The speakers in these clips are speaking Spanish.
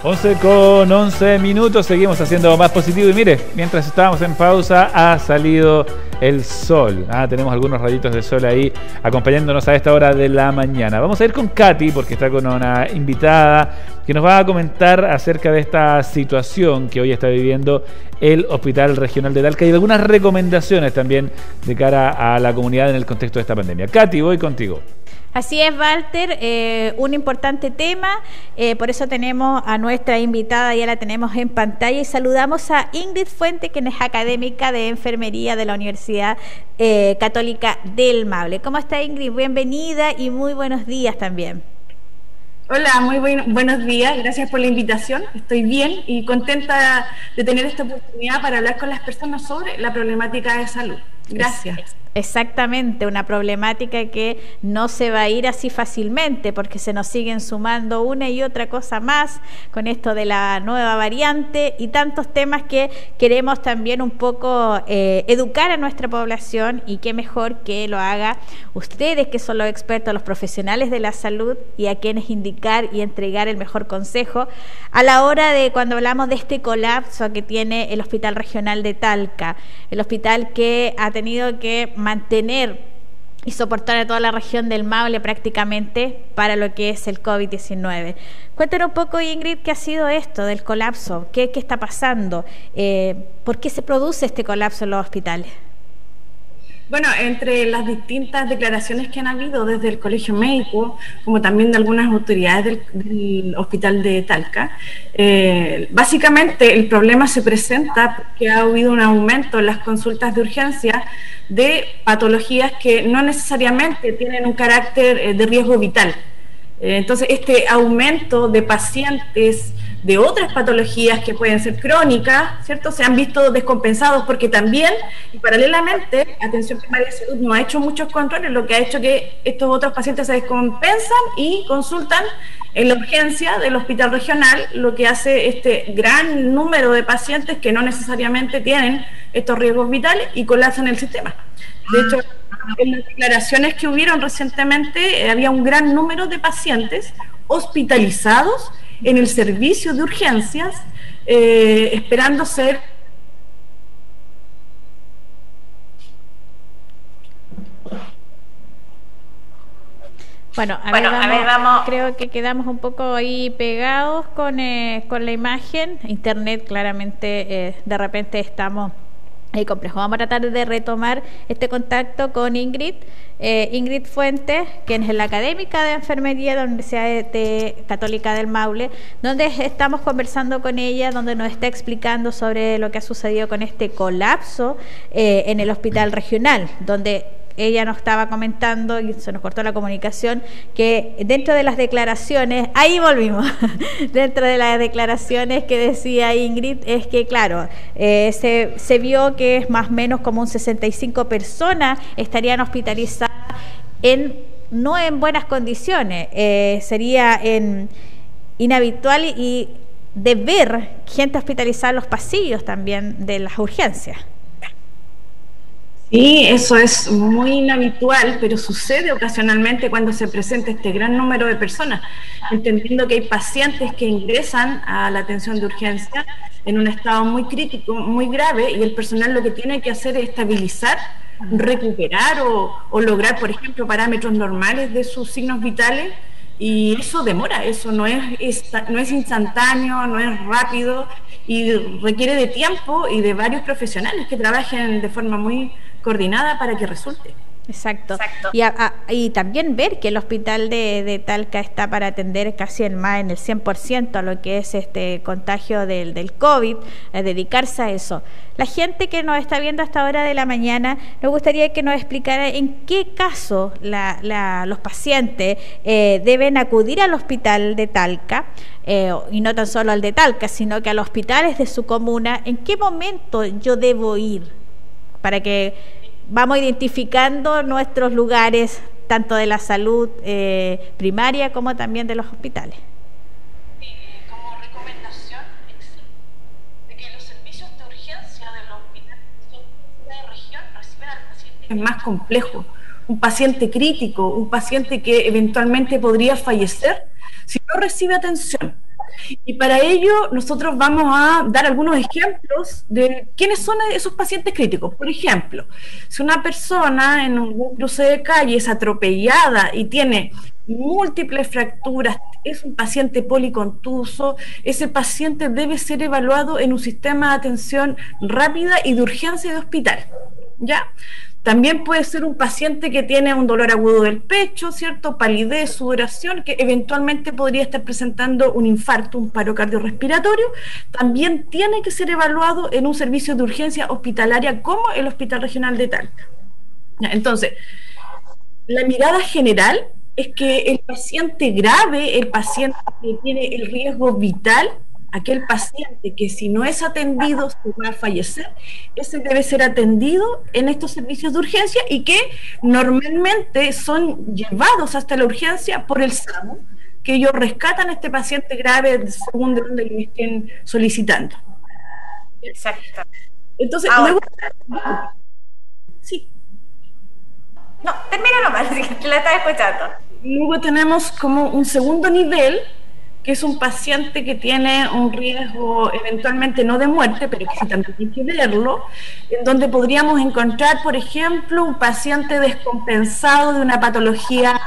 11 con 11 minutos, seguimos haciendo más positivo y mire, mientras estábamos en pausa ha salido el sol. Ah, tenemos algunos rayitos de sol ahí acompañándonos a esta hora de la mañana. Vamos a ir con Katy porque está con una invitada que nos va a comentar acerca de esta situación que hoy está viviendo el Hospital Regional de Talca y algunas recomendaciones también de cara a la comunidad en el contexto de esta pandemia. Katy, voy contigo. Así es, Walter, eh, un importante tema, eh, por eso tenemos a nuestra invitada, ya la tenemos en pantalla y saludamos a Ingrid Fuente, quien es académica de enfermería de la Universidad eh, Católica del Mable. ¿Cómo está Ingrid? Bienvenida y muy buenos días también. Hola, muy buenos días, gracias por la invitación. Estoy bien y contenta de tener esta oportunidad para hablar con las personas sobre la problemática de salud. Gracias. Exactamente, una problemática que no se va a ir así fácilmente porque se nos siguen sumando una y otra cosa más con esto de la nueva variante y tantos temas que queremos también un poco eh, educar a nuestra población y qué mejor que lo haga ustedes que son los expertos, los profesionales de la salud y a quienes indicar y entregar el mejor consejo a la hora de cuando hablamos de este colapso que tiene el Hospital Regional de Talca, el hospital que ha tenido que mantener y soportar a toda la región del Maule prácticamente para lo que es el COVID-19. Cuéntanos un poco, Ingrid, qué ha sido esto del colapso, qué, está pasando, eh, por qué se produce este colapso en los hospitales. Bueno, entre las distintas declaraciones que han habido desde el Colegio Médico, como también de algunas autoridades del, Hospital de Talca, eh, básicamente el problema se presenta porque ha habido un aumento en las consultas de urgencia de patologías que no necesariamente tienen un carácter eh, de riesgo vital. Eh, entonces, este aumento de pacientes de otras patologías que pueden ser crónicas, ¿cierto? Se han visto descompensados porque también, y paralelamente, Atención Primaria de Salud no ha hecho muchos controles, lo que ha hecho que estos otros pacientes se descompensan y consultan en la urgencia del hospital regional, lo que hace este gran número de pacientes que no necesariamente tienen estos riesgos vitales y colapsan el sistema. De hecho, en las declaraciones que hubieron recientemente, eh, había un gran número de pacientes hospitalizados en el servicio de urgencias, eh, esperando ser Bueno, a, ver, vamos, creo que quedamos un poco ahí pegados con, eh, con la imagen. Internet, claramente, de repente estamos complejo. Vamos a tratar de retomar este contacto con Ingrid, eh, Ingrid Fuentes, quien es la académica de enfermería de la Universidad Católica del Maule, donde estamos conversando con ella, donde nos está explicando sobre lo que ha sucedido con este colapso eh, en el hospital regional, donde ella nos estaba comentando, y se nos cortó la comunicación, que dentro de las declaraciones, ahí volvimos, dentro de las declaraciones que decía Ingrid, es que, claro, eh, se, se vio que es más o menos como un 65 personas estarían hospitalizadas en no en buenas condiciones, eh, sería en inhabitual y de ver gente hospitalizada en los pasillos también de las urgencias. Sí, eso es muy inhabitual, pero sucede ocasionalmente cuando se presenta este gran número de personas, entendiendo que hay pacientes que ingresan a la atención de urgencia en un estado muy crítico, muy grave, y el personal lo que tiene que hacer es estabilizar, recuperar o, lograr, por ejemplo, parámetros normales de sus signos vitales, y eso demora, eso no es, no es instantáneo, no es rápido, y requiere de tiempo y de varios profesionales que trabajen de forma muy coordinada para que resulte. Exacto. Y, también ver que el hospital de, Talca está para atender casi en más en el 100% a lo que es este contagio del, del COVID, dedicarse a eso. La gente que nos está viendo a esta hora de la mañana, nos gustaría que nos explicara en qué caso los pacientes eh, deben acudir al hospital de Talca, eh, y no tan solo al de Talca, sino que a los hospitales de su comuna, en qué momento yo debo ir para que vamos identificando nuestros lugares, tanto de la salud eh, primaria como también de los hospitales. como recomendación de que los servicios de urgencia de los hospitales de región reciban al paciente es más complejo, un paciente crítico, un paciente que eventualmente podría fallecer si no recibe atención. Y para ello nosotros vamos a dar algunos ejemplos de quiénes son esos pacientes críticos. Por ejemplo, si una persona en un cruce de calle es atropellada y tiene múltiples fracturas, es un paciente policontuso, ese paciente debe ser evaluado en un sistema de atención rápida y de urgencia de hospital. ¿Ya? También puede ser un paciente que tiene un dolor agudo del pecho, ¿cierto? Palidez, sudoración, que eventualmente podría estar presentando un infarto, un paro cardiorrespiratorio. También tiene que ser evaluado en un servicio de urgencia hospitalaria como el Hospital Regional de Talca. Entonces, la mirada general es que el paciente grave, el paciente que tiene el riesgo vital, aquel paciente que si no es atendido se va a fallecer, ese debe ser atendido en estos servicios de urgencia y que normalmente son llevados hasta la urgencia por el SAMU, que ellos rescatan a este paciente grave según de donde lo estén solicitando. Exacto. Entonces, luego... Sí. No, termina nomás, la estaba escuchando. Luego tenemos como un segundo nivel, que es un paciente que tiene un riesgo eventualmente no de muerte, pero que sí también hay que verlo, en donde podríamos encontrar, por ejemplo, un paciente descompensado de una patología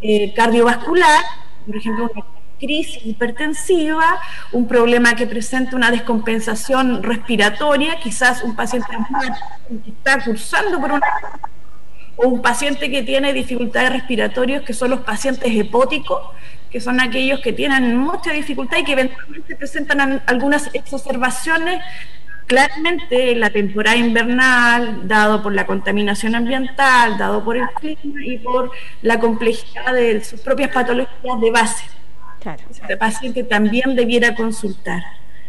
eh, cardiovascular, por ejemplo, una crisis hipertensiva, un problema que presenta una descompensación respiratoria, quizás un paciente que está cursando por una o un paciente que tiene dificultades respiratorias, que son los pacientes hepóticos, que son aquellos que tienen mucha dificultad y que eventualmente presentan algunas exacerbaciones claramente en la temporada invernal, dado por la contaminación ambiental, dado por el clima y por la complejidad de sus propias patologías de base. Claro. Este paciente también debiera consultar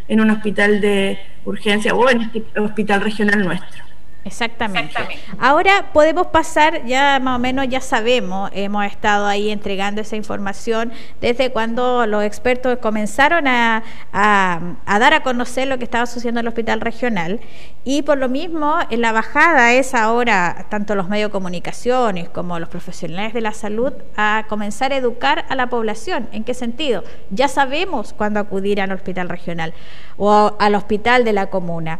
en un hospital de urgencia o en este hospital regional nuestro. Exactamente. Ahora podemos pasar, ya más o menos ya sabemos, hemos estado ahí entregando esa información desde cuando los expertos comenzaron a, dar a conocer lo que estaba sucediendo en el hospital regional y por lo mismo en la bajada es ahora tanto los medios de comunicaciones como los profesionales de la salud a comenzar a educar a la población. ¿En qué sentido? Ya sabemos cuándo acudir al hospital regional o al hospital de la comuna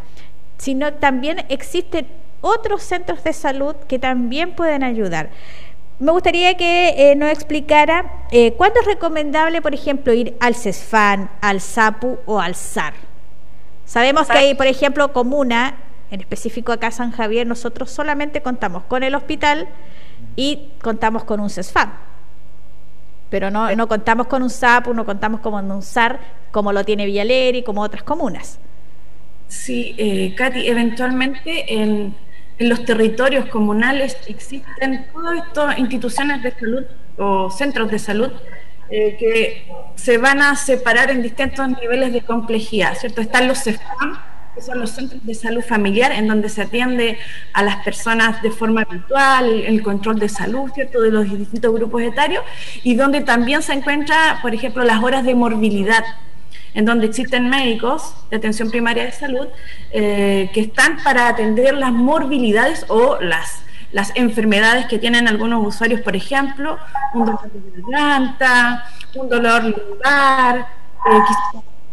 sino también existen otros centros de salud que también pueden ayudar. Me gustaría que eh, nos explicara eh, cuándo es recomendable, por ejemplo, ir al CESFAN, al SAPU o al SAR. Sabemos que hay, por ejemplo, comuna, en específico acá San Javier, nosotros solamente contamos con el hospital y contamos con un CESFAN. Pero no, no contamos con un SAPU, no contamos con un SAR como lo tiene Villaleri, como otras comunas. Sí, eh, Katy, eventualmente en, los territorios comunales existen todas estas instituciones de salud o centros de salud eh, que se van a separar en distintos niveles de complejidad, ¿cierto? Están los CEFAM, que son los centros de salud familiar, en donde se atiende a las personas de forma habitual, el control de salud, ¿cierto?, de los distintos grupos etarios, y donde también se encuentra, por ejemplo, las horas de morbilidad, en donde existen médicos de atención primaria de salud eh, que están para atender las morbilidades o las, las enfermedades que tienen algunos usuarios, por ejemplo, un dolor de garganta, un dolor lumbar, eh,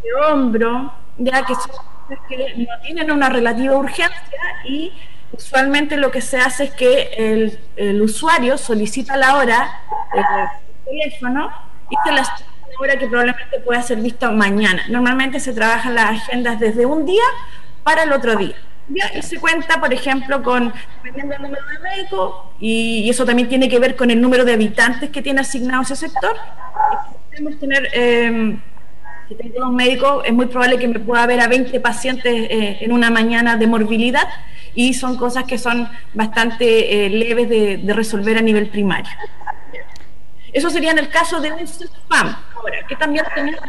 de hombro, ya que son que no tienen una relativa urgencia y usualmente lo que se hace es que el, el usuario solicita la hora el teléfono y se las hora que probablemente pueda ser vista mañana. Normalmente se trabajan las agendas desde un día para el otro día. Y se cuenta, por ejemplo, con, dependiendo del número de médicos, y, eso también tiene que ver con el número de habitantes que tiene asignado ese sector. Podemos tener, eh, si tengo dos médicos, es muy probable que me pueda ver a 20 pacientes eh, en una mañana de morbilidad, y son cosas que son bastante eh, leves de, de resolver a nivel primario. Eso sería en el caso de un SPAM. Ahora, que también tenemos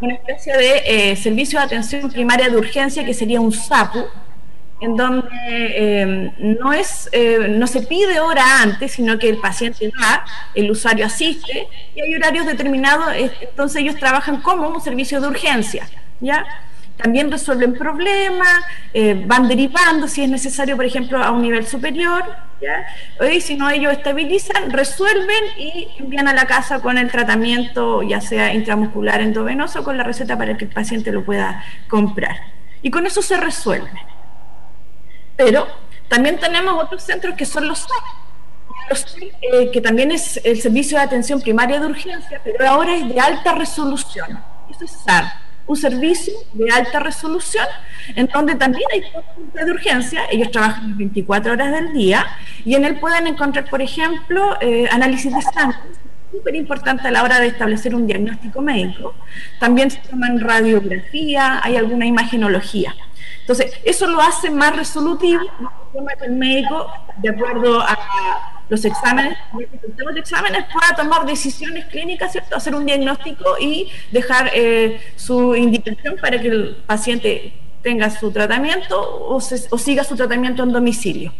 una especie de eh, servicio de atención primaria de urgencia que sería un SAPU, en donde eh, no, es, eh, no se pide hora antes, sino que el paciente va, el usuario asiste y hay horarios determinados, entonces ellos trabajan como un servicio de urgencia, ¿ya? También resuelven problemas, van derivando si es necesario, por ejemplo, a un nivel superior Y si no, ellos estabilizan, resuelven y envían a la casa con el tratamiento, ya sea intramuscular, endovenoso, con la receta para que el paciente lo pueda comprar. Y con eso se resuelve. Pero también tenemos otros centros que son los eh, que también es el servicio de atención primaria de urgencia, pero ahora es de alta resolución. Eso es SAR, un servicio de alta resolución, en donde también hay consulta de urgencia, ellos trabajan 24 horas del día, y en él pueden encontrar, por ejemplo, eh, análisis de sangre, súper importante a la hora de establecer un diagnóstico médico. También se toman radiografía, hay alguna imagenología. Entonces, eso lo hace más resolutivo, el médico, de acuerdo a los exámenes, los exámenes pueda tomar decisiones clínicas, ¿cierto? hacer un diagnóstico y dejar eh, su indicación para que el paciente tenga su tratamiento o, siga su tratamiento en domicilio.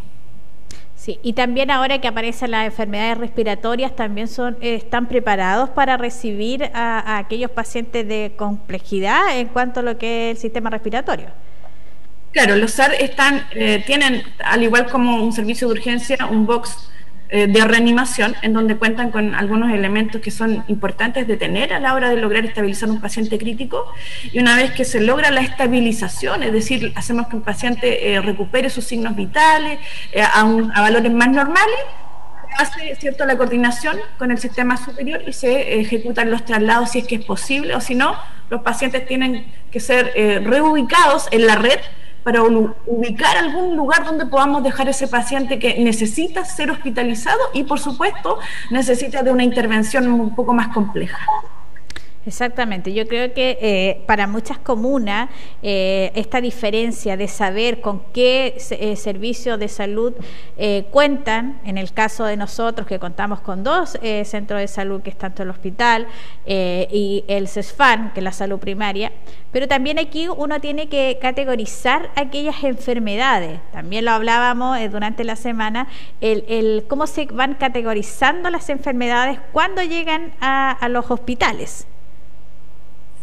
Sí, y también ahora que aparecen las enfermedades respiratorias, también son eh, están preparados para recibir a, aquellos pacientes de complejidad en cuanto a lo que es el sistema respiratorio. Claro, los SAR están, eh, tienen, al igual como un servicio de urgencia, un box eh, de reanimación, en donde cuentan con algunos elementos que son importantes de tener a la hora de lograr estabilizar un paciente crítico. Y una vez que se logra la estabilización, es decir, hacemos que un paciente eh, recupere sus signos vitales eh, a, a valores más normales, hace cierto la coordinación con el sistema superior y se ejecutan los traslados si es que es posible o si no, los pacientes tienen que ser reubicados en la red para ubicar algún lugar donde podamos dejar ese paciente que necesita ser hospitalizado y, por supuesto, necesita de una intervención un poco más compleja. Exactamente, yo creo que eh, para muchas comunas eh, esta diferencia de saber con qué eh, servicios de salud cuentan, en el caso de nosotros que contamos con dos centros de salud que es tanto el hospital y el CESFAN, que es la salud primaria, pero también aquí uno tiene que categorizar aquellas enfermedades, también lo hablábamos durante la semana, el, cómo se van categorizando las enfermedades cuando llegan a los hospitales.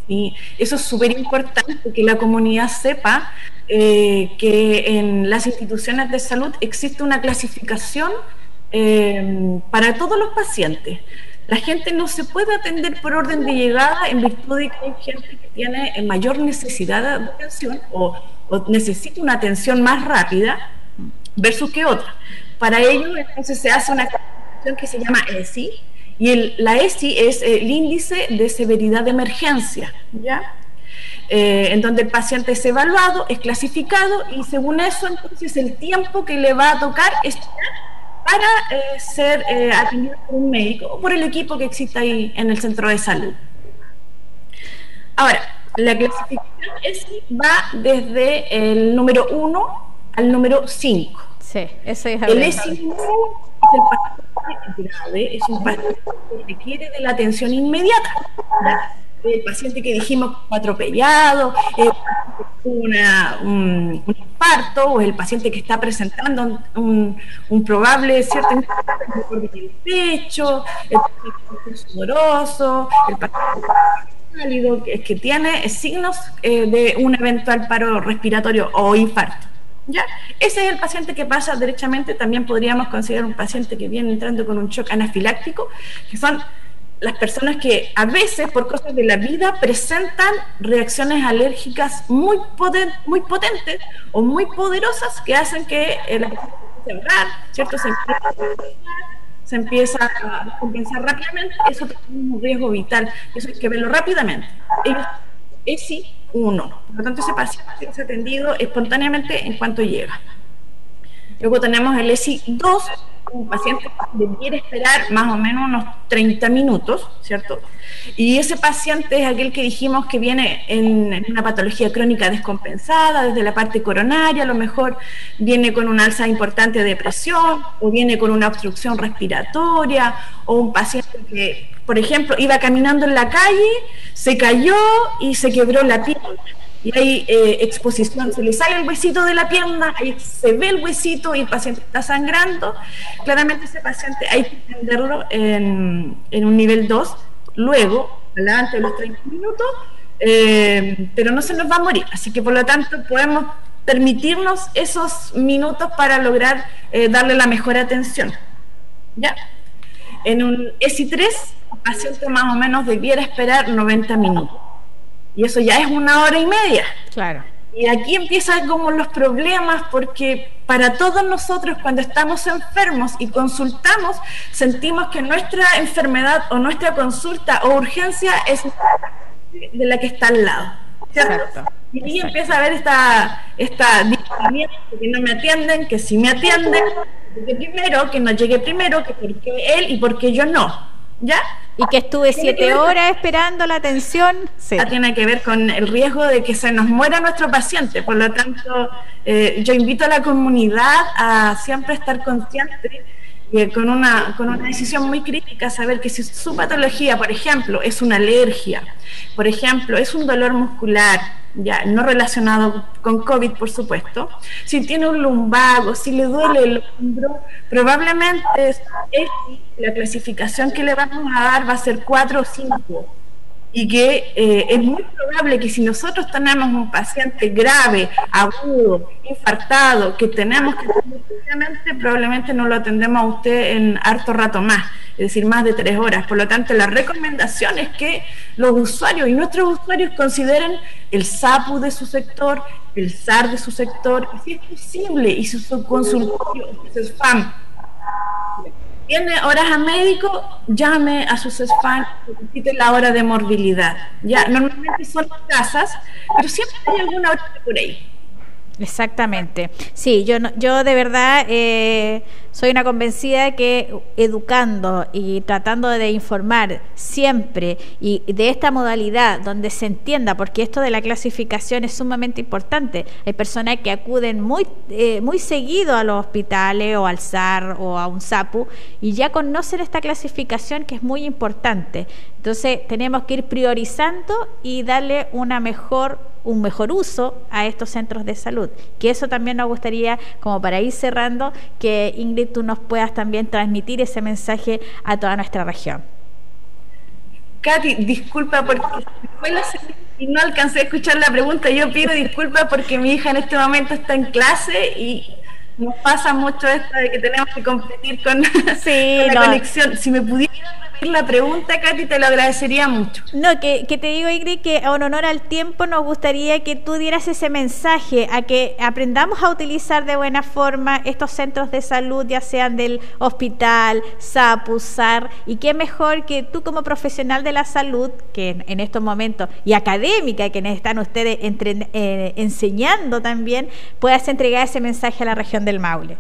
Y eso es súper importante que la comunidad sepa eh, que en las instituciones de salud existe una clasificación eh, para todos los pacientes. La gente no se puede atender por orden de llegada en virtud de que hay gente que tiene mayor necesidad de atención o, o necesita una atención más rápida versus que otra. Para ello, entonces se hace una clasificación que se llama ESI, y el, la ESI es el índice de severidad de emergencia, ¿ya? Eh, en donde el paciente es evaluado, es clasificado y según eso entonces el tiempo que le va a tocar es para eh, ser eh, atendido por un médico o por el equipo que existe ahí en el centro de salud. Ahora, la clasificación ESI va desde el número 1 al número 5. Sí, eso es El ESI es el paciente grave, es un paciente que requiere de la atención inmediata. El paciente que dijimos atropellado, el una, un, un, infarto, o el paciente que está presentando un, probable cierto del pecho, el paciente sudoroso, el paciente pálido, que, que tiene signos eh, de un eventual paro respiratorio o infarto. ¿Ya? Ese es el paciente que pasa derechamente, también podríamos considerar un paciente que viene entrando con un shock anafiláctico, que son las personas que a veces por cosas de la vida presentan reacciones alérgicas muy, muy potentes o muy poderosas que hacen que la persona se ahorrar, ¿cierto? Se empieza, a, se empieza a compensar rápidamente, eso tiene un riesgo vital, eso hay que verlo rápidamente. Es sí uno. Por lo tanto, ese paciente es atendido espontáneamente en cuanto llega. Luego tenemos el ESI 2, un paciente que debiera esperar más o menos unos 30 minutos, ¿cierto? Y ese paciente es aquel que dijimos que viene en, una patología crónica descompensada, desde la parte coronaria, a lo mejor viene con una alza importante de presión, o viene con una obstrucción respiratoria, o un paciente que por ejemplo, iba caminando en la calle, se cayó y se quebró la pierna. Y hay eh, exposición, se le sale el huesito de la pierna, ahí se ve el huesito y el paciente está sangrando. Claramente ese paciente hay que atenderlo en, un nivel 2, luego, adelante de los 30 minutos, eh, pero no se nos va a morir. Así que por lo tanto podemos permitirnos esos minutos para lograr eh, darle la mejor atención. ¿Ya? En un ESI 3, el paciente más o menos debiera esperar 90 minutos. Y eso ya es una hora y media. Claro. Y aquí empiezan como los problemas porque para todos nosotros cuando estamos enfermos y consultamos, sentimos que nuestra enfermedad o nuestra consulta o urgencia es de la que está al lado. ¿cierto? Y ahí empieza a haber esta, esta que no me atienden, que si me atienden, que primero, que no llegue primero, que porque él y porque yo no. ¿Ya? Y que estuve siete horas esperando la atención. Sí. Tiene que ver con el riesgo de que se nos muera nuestro paciente. Por lo tanto, eh, yo invito a la comunidad a siempre estar consciente y con una, con una decisión muy crítica, saber que si su patología, por ejemplo, es una alergia, por ejemplo, es un dolor muscular, ya no relacionado con COVID, por supuesto, si tiene un lumbago, si le duele el hombro, probablemente es, la clasificación que le vamos a dar va a ser 4 o 5 y que eh, es muy probable que si nosotros tenemos un paciente grave, agudo, infartado, que tenemos que probablemente no lo atendemos a usted en harto rato más, es decir, más de tres horas. Por lo tanto, la recomendación es que los usuarios y nuestros usuarios consideren el SAPU de su sector, el SAR de su sector, si es posible, y su, su consultorio, su spam tiene horas a médico, llame a sus spam, necesite la hora de morbilidad. Ya, normalmente son casas, pero siempre hay alguna hora por ahí. Exactamente. Sí, yo, yo de verdad eh, soy una convencida que educando y tratando de informar siempre y de esta modalidad donde se entienda, porque esto de la clasificación es sumamente importante. Hay personas que acuden muy, eh, muy seguido a los hospitales o al SAR o a un SAPU y ya conocen esta clasificación que es muy importante. Entonces tenemos que ir priorizando y darle una mejor un mejor uso a estos centros de salud. Que eso también nos gustaría, como para ir cerrando, que Ingrid tú nos puedas también transmitir ese mensaje a toda nuestra región. Katy, disculpa porque no alcancé a escuchar la pregunta. Yo pido disculpas porque mi hija en este momento está en clase y nos pasa mucho esto de que tenemos que competir con, la conexión. Si me pudiera la pregunta, Katy, te lo agradecería mucho. No, que, te digo, Ingrid, que en honor al tiempo nos gustaría que tú dieras ese mensaje a que aprendamos a utilizar de buena forma estos centros de salud, ya sean del hospital, SAPU, SAR, y qué mejor que tú como profesional de la salud, que en, estos momentos, y académica, que están ustedes eh, enseñando también, puedas entregar ese mensaje a la región del Maule.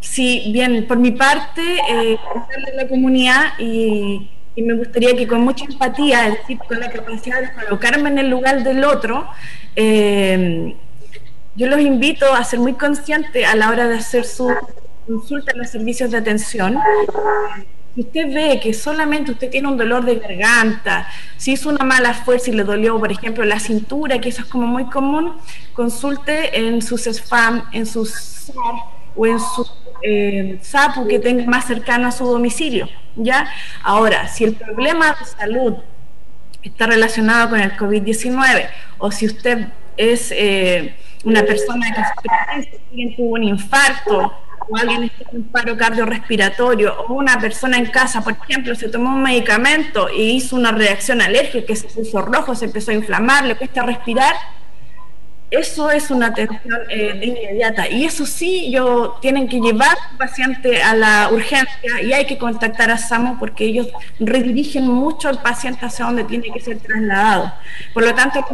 Sí, bien, por mi parte, eh, de la comunidad y, me gustaría que con mucha empatía, con la capacidad de colocarme en el lugar del otro, eh, yo los invito a ser muy conscientes a la hora de hacer su consulta en los servicios de atención. Si usted ve que solamente usted tiene un dolor de garganta, si hizo una mala fuerza y le dolió, por ejemplo, la cintura, que eso es como muy común, consulte en sus spam, en sus o en su eh, SAPU que tenga más cercano a su domicilio. ¿ya? Ahora, si el problema de salud está relacionado con el COVID-19 o si usted es eh, una persona que tuvo un infarto o alguien está en un paro cardiorrespiratorio o una persona en casa, por ejemplo, se tomó un medicamento y hizo una reacción alérgica que se puso rojo, se empezó a inflamar, le cuesta respirar, eso es una atención eh, inmediata y eso sí, yo tienen que llevar al paciente a la urgencia y hay que contactar a SAMO porque ellos redirigen mucho al paciente hacia donde tiene que ser trasladado. Por lo tanto,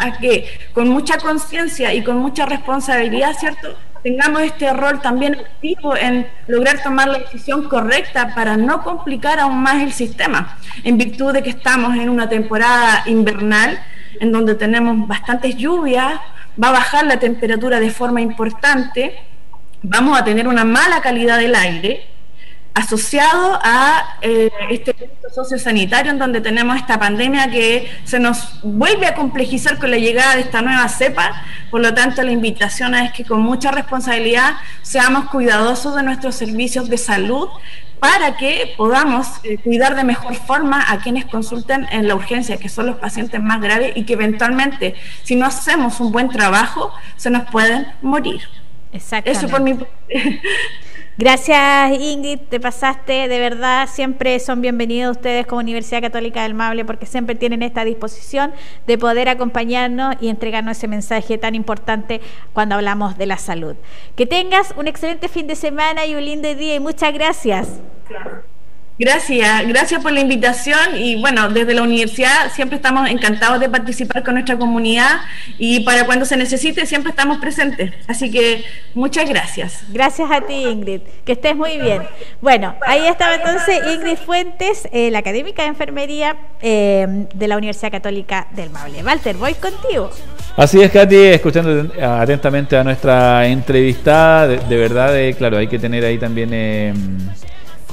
a que con mucha conciencia y con mucha responsabilidad, ¿cierto? tengamos este rol también activo en lograr tomar la decisión correcta para no complicar aún más el sistema, en virtud de que estamos en una temporada invernal en donde tenemos bastantes lluvias, va a bajar la temperatura de forma importante, vamos a tener una mala calidad del aire asociado a eh, este sociosanitario en donde tenemos esta pandemia que se nos vuelve a complejizar con la llegada de esta nueva cepa. Por lo tanto, la invitación es que con mucha responsabilidad seamos cuidadosos de nuestros servicios de salud para que podamos eh, cuidar de mejor forma a quienes consulten en la urgencia, que son los pacientes más graves y que eventualmente, si no hacemos un buen trabajo, se nos pueden morir. Eso por mi Gracias Ingrid, te pasaste, de verdad, siempre son bienvenidos ustedes como Universidad Católica del Mable porque siempre tienen esta disposición de poder acompañarnos y entregarnos ese mensaje tan importante cuando hablamos de la salud. Que tengas un excelente fin de semana y un lindo día y muchas gracias. Gracias, gracias por la invitación y bueno, desde la universidad siempre estamos encantados de participar con nuestra comunidad y para cuando se necesite siempre estamos presentes. Así que muchas gracias. Gracias a ti Ingrid, que estés muy bien. Bueno, ahí estaba entonces Ingrid Fuentes, eh, la académica de enfermería eh, de la Universidad Católica del Maule. Walter, voy contigo. Así es, Katy, escuchando atentamente a nuestra entrevistada, de, verdad, eh, claro, hay que tener ahí también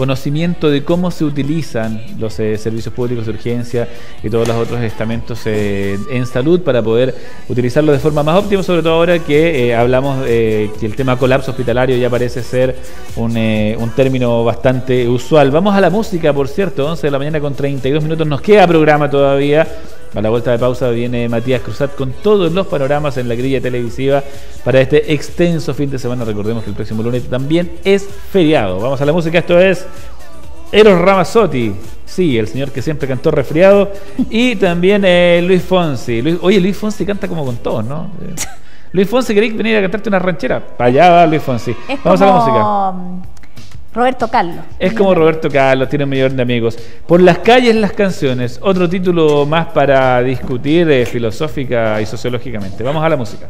conocimiento de cómo se utilizan los eh, servicios públicos de urgencia y todos los otros estamentos eh, en salud para poder utilizarlo de forma más óptima, sobre todo ahora que eh, hablamos que el tema colapso hospitalario ya parece ser un, un, término bastante usual. Vamos a la música, por cierto, 11 de la mañana con 32 minutos, nos queda programa todavía. A la vuelta de pausa viene Matías Cruzat con todos los panoramas en la grilla televisiva para este extenso fin de semana. Recordemos que el próximo lunes también es feriado. Vamos a la música, esto es Eros Ramazzotti. Sí, el señor que siempre cantó resfriado. Y también eh, Luis Fonsi. oye, Luis Fonsi canta como con todos, ¿no? Eh, Luis Fonsi, ¿queréis venir a cantarte una ranchera? Para allá va Luis Fonsi. Vamos a la música. Roberto Carlos. Es como Roberto Carlos, tiene un millón de amigos. Por las calles, las canciones. Otro título más para discutir eh, filosófica y sociológicamente. Vamos a la música.